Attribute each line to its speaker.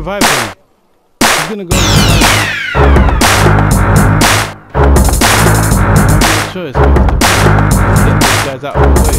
Speaker 1: revive. He's gonna go. Choice. Get these guys out of the way.